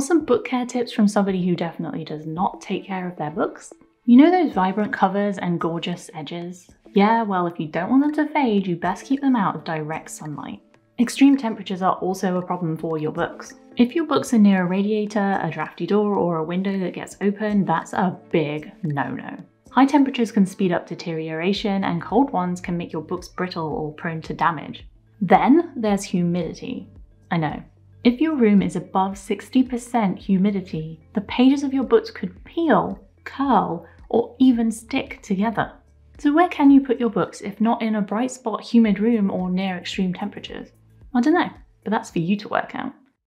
Some book care tips from somebody who definitely does not take care of their books? You know those vibrant covers and gorgeous edges? Yeah, well, if you don't want them to fade, you best keep them out of direct sunlight. Extreme temperatures are also a problem for your books. If your books are near a radiator, a drafty door, or a window that gets open, that's a big no-no. High temperatures can speed up deterioration, and cold ones can make your books brittle or prone to damage. Then there's humidity. I know. If your room is above 60% humidity, the pages of your books could peel, curl, or even stick together. So, where can you put your books if not in a bright spot, humid room or near extreme temperatures? I don't know, but that's for you to work out.